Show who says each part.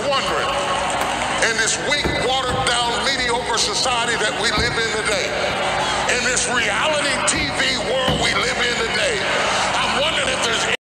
Speaker 1: wondering in this weak, watered down, mediocre society that we live in today, in this reality